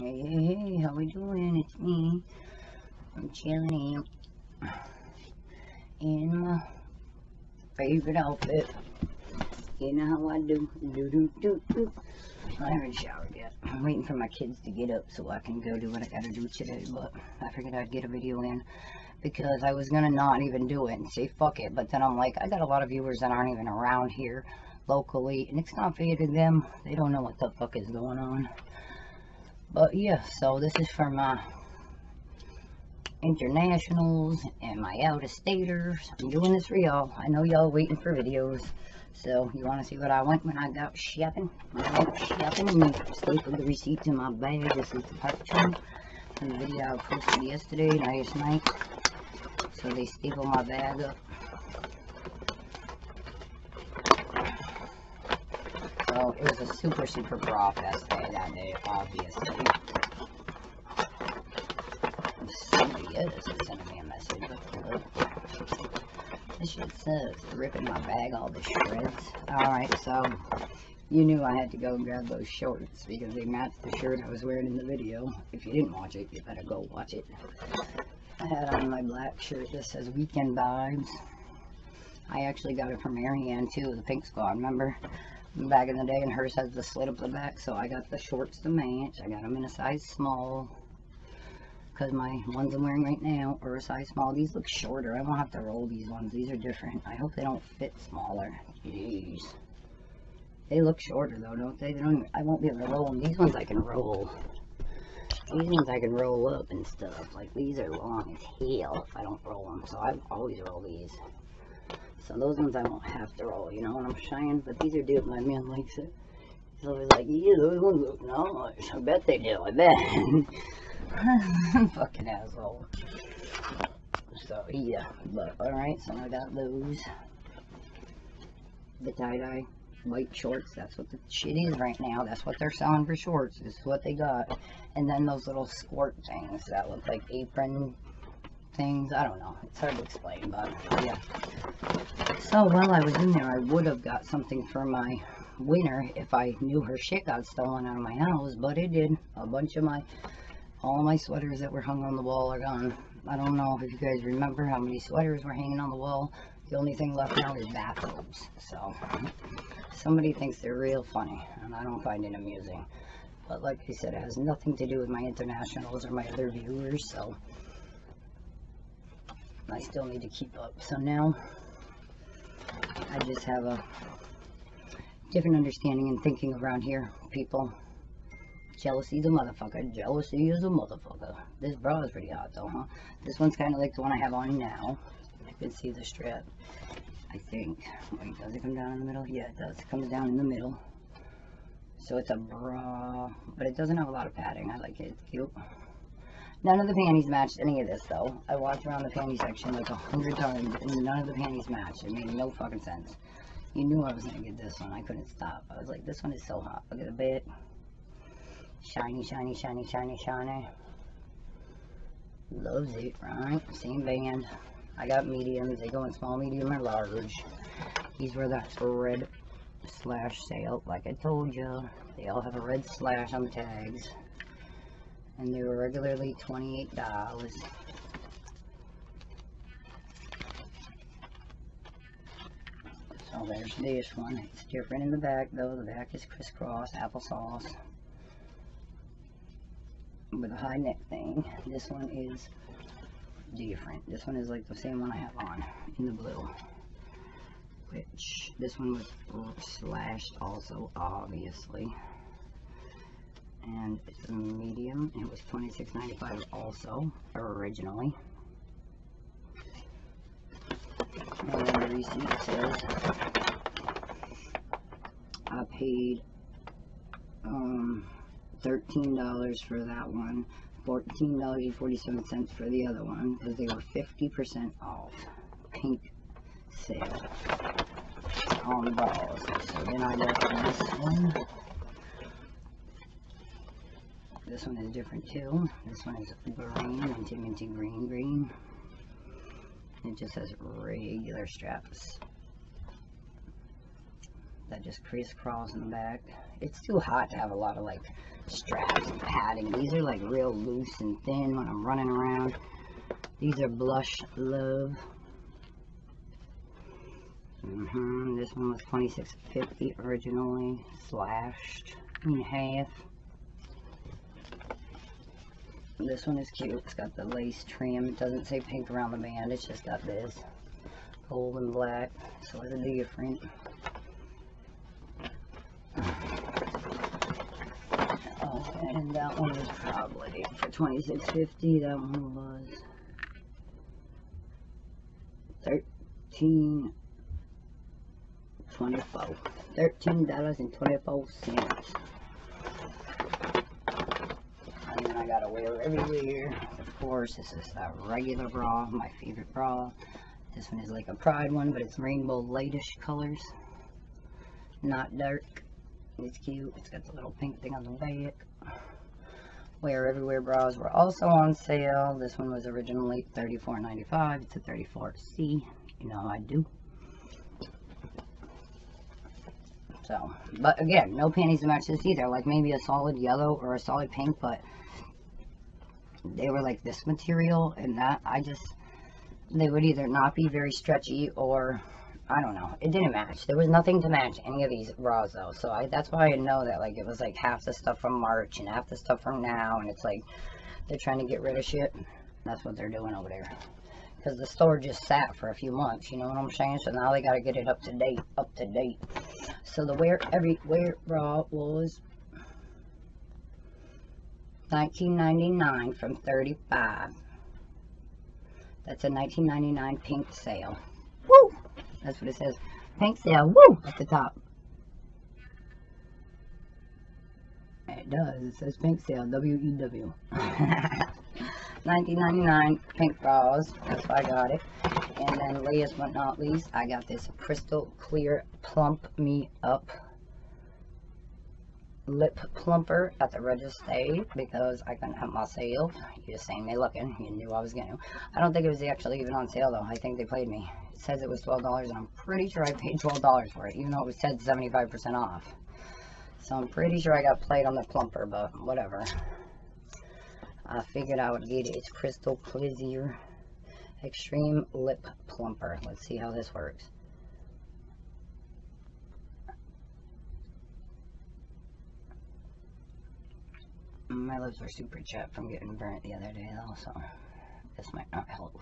Hey, hey, hey, how we doing? It's me. I'm chilling out in my favorite outfit. You know how I do. Do do do do. I haven't showered yet. I'm waiting for my kids to get up so I can go do what I gotta do today. But I figured I'd get a video in because I was gonna not even do it and say fuck it. But then I'm like, I got a lot of viewers that aren't even around here locally, and it's not fair to them. They don't know what the fuck is going on. But yeah, so this is for my internationals and my out-of-staters. I'm doing this for y'all. I know y'all waiting for videos. So you want to see what I went when I got shopping? When I went shopping and stapled the receipts in my bag. This is the two from the video I posted yesterday, last night. So they staple my bag up. So it was a super, super bra fest day that day, obviously. Somebody is sending me a message. This shit says ripping my bag all to shreds. Alright, so you knew I had to go grab those shorts because they matched the shirt I was wearing in the video. If you didn't watch it, you better go watch it. I had on my black shirt that says Weekend Vibes. I actually got it from Marianne too, the pink squad, remember? Back in the day and hers has the slit up the back so I got the shorts to match. I got them in a size small because my ones I'm wearing right now are a size small. These look shorter. I won't have to roll these ones. These are different. I hope they don't fit smaller. Jeez. They look shorter though don't they, they don't even, I won't be able to roll them these ones I can roll. These ones I can roll up and stuff. Like these are long as hell if I don't roll them so I always roll these so those ones I won't have to roll, you know what I'm saying? But these are due. My man likes it. He's always like, yeah, those ones look nice. I bet they do. I bet. Fucking asshole. So, yeah. But, alright, so I got those. The tie-dye white shorts. That's what the shit is right now. That's what they're selling for shorts. Is what they got. And then those little squirt things that look like apron things. I don't know. It's hard to explain, but yeah. So while I was in there, I would have got something for my winner if I knew her shit got stolen out of my house, but it did. A bunch of my, all my sweaters that were hung on the wall are gone. I don't know if you guys remember how many sweaters were hanging on the wall. The only thing left now is bathrobes. So somebody thinks they're real funny, and I don't find it amusing. But like I said, it has nothing to do with my internationals or my other viewers, so I still need to keep up. So now I just have a different understanding and thinking around here, people. Jealousy is a motherfucker. Jealousy is a motherfucker. This bra is pretty hot though, huh? This one's kind of like the one I have on now. You can see the strap, I think. Wait, does it come down in the middle? Yeah, it does. It comes down in the middle. So it's a bra, but it doesn't have a lot of padding. I like it. It's cute. None of the panties matched any of this, though. I walked around the panty section like a hundred times, and none of the panties matched. It made no fucking sense. You knew I was going to get this one. I couldn't stop. I was like, this one is so hot. Look at the bit. Shiny, shiny, shiny, shiny, shiny. Loves it, right? Same band. I got mediums. They go in small, medium, or large. These were the red slash sale, like I told you. They all have a red slash on the tags and they were regularly $28. So there's this one. It's different in the back though. The back is crisscross applesauce with a high neck thing. This one is different. This one is like the same one I have on in the blue. Which this one was slashed also, obviously and it's a medium. It was $26.95 also, originally. And the receipt says I paid um, $13 for that one, $14.47 for the other one, because they were 50% off. Pink sale on balls. So then I got this one. This one is different too. This one is green, minty minty green green. It just has regular straps that just crisscross in the back. It's too hot to have a lot of like straps and padding. These are like real loose and thin when I'm running around. These are Blush Love. Mm -hmm. This one was 26.50 originally, slashed in half. This one is cute. It's got the lace trim. It doesn't say pink around the band. It's just got this gold and black. So it's different. Oh, and that one was probably for 26.50. That one was 13 24 $13.24 and then I gotta wear everywhere. Of course this is a regular bra my favorite bra. This one is like a pride one but it's rainbow lightish colors. Not dark. It's cute. It's got the little pink thing on the back. Wear everywhere bras were also on sale. This one was originally $34.95 it's a 34c you know how I do. So, but again, no panties to match this either. Like maybe a solid yellow or a solid pink, but they were like this material and that I just, they would either not be very stretchy or I don't know. It didn't match. There was nothing to match any of these bras though. So I, that's why I know that like it was like half the stuff from March and half the stuff from now. And it's like they're trying to get rid of shit. That's what they're doing over there because the store just sat for a few months, you know what I'm saying? So now they got to get it up to date, up to date. So the wear everywhere bra was 19.99 from 35. That's a 19.99 pink sale. Woo! That's what it says. Pink sale. Woo! At the top. It does. It says pink sale. W-E-W. 19.99 pink bras. That's why I got it. And then last but not least, I got this crystal clear plump me up lip plumper at the register because I couldn't have myself. You just seen me looking. You knew I was going to. I don't think it was actually even on sale though. I think they played me. It says it was $12 and I'm pretty sure I paid $12 for it even though it was said 75% off. So I'm pretty sure I got played on the plumper, but whatever. I figured I would get it. It's Crystal Clear Extreme Lip Plumper. Let's see how this works. My lips are super chapped from getting burnt the other day though, so this might not help.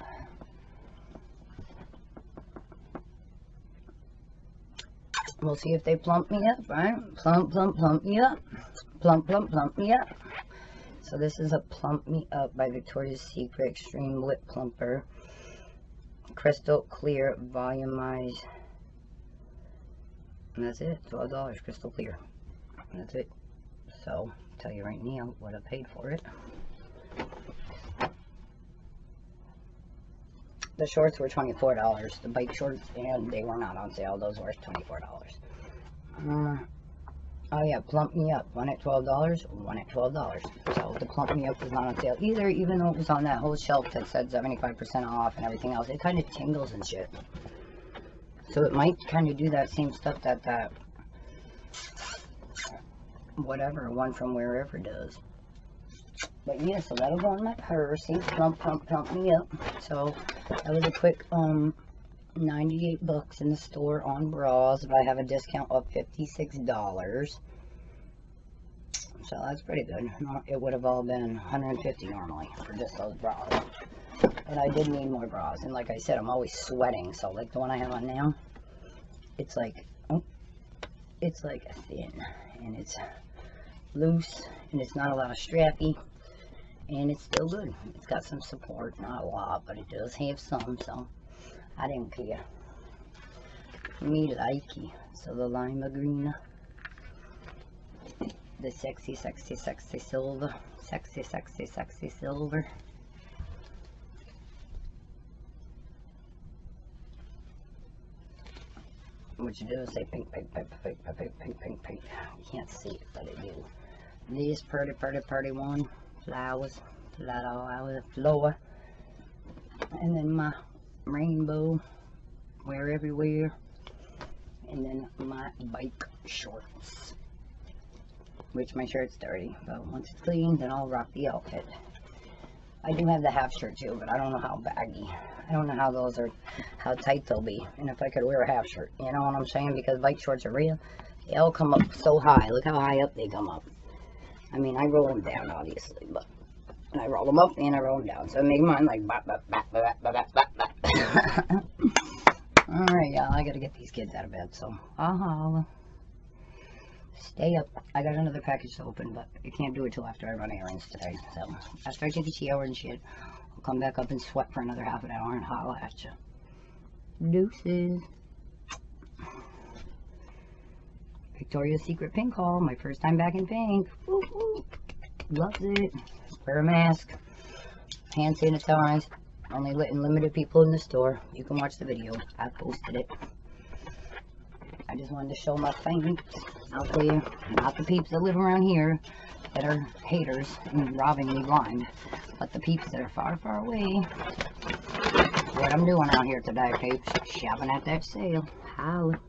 We'll see if they plump me up, right? Plump, plump, plump me up. Plump, plump, plump me up. So this is a Plump Me Up by Victoria's Secret Extreme Lip Plumper. Crystal Clear Volumized. And that's it. $12 crystal clear. And that's it. So, tell you right now what I paid for it. The shorts were $24. The bike shorts, and they were not on sale. Those were $24. Uh, Oh yeah, Plump Me Up. One at $12, one at $12. So the Plump Me Up was not on sale either, even though it was on that whole shelf that said 75% off and everything else. It kind of tingles and shit. So it might kind of do that same stuff that that whatever, one from wherever does. But yeah, so that'll go in my purse. See, pump, pump, pump me up. So that was a quick um 98 bucks in the store on bras if I have a discount of $56. So that's pretty good. It would have all been 150 normally for just those bras. But I did need more bras. And like I said, I'm always sweating. So like the one I have on now, it's like, it's like thin. And it's loose. And it's not a lot of strappy. And it's still good. It's got some support. Not a lot, but it does have some. So I didn't care. Me likey. So the lima green. The sexy, sexy, sexy silver. Sexy, sexy, sexy silver. What you do is say pink, pink, pink, pink, pink, pink, pink, pink, pink. You can't see it, but it do. This pretty, pretty, pretty one. Flowers. Flower, flower. And then my rainbow wear everywhere and then my bike shorts which my shirt's dirty. But once it's clean, then I'll rock the outfit. I do have the half shirt too, but I don't know how baggy. I don't know how those are, how tight they'll be. And if I could wear a half shirt, you know what I'm saying? Because bike shorts are real. They all come up so high. Look how high up they come up. I mean, I roll them down, obviously, but and I roll them up and I roll them down. So I make mine like bop, bop, bop, bop, bop, bop, bop, bop. Alright, y'all, I gotta get these kids out of bed, so I'll holla. Stay up. I got another package to open, but I can't do it till after I run errands today. So after I take a shower and shit, I'll come back up and sweat for another half an hour and holla at you. Deuces. Victoria's Secret pink haul. My first time back in pink. Loves it. Wear a mask. Hand sanitize. Only letting limited people in the store. You can watch the video. I posted it. I just wanted to show my thanks out there. Not the peeps that live around here that are haters and robbing me blind. But the peeps that are far, far away. What I'm doing out here today, peeps. Shopping at that sale. Holla.